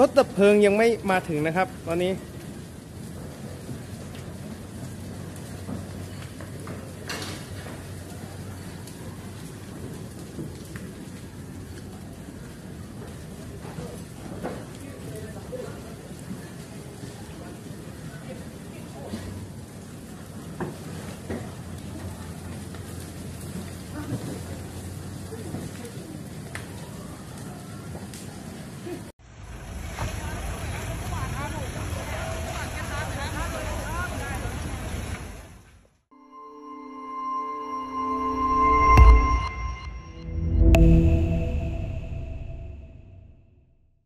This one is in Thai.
รถดับเพลิงยังไม่มาถึงนะครับ ตอนนี้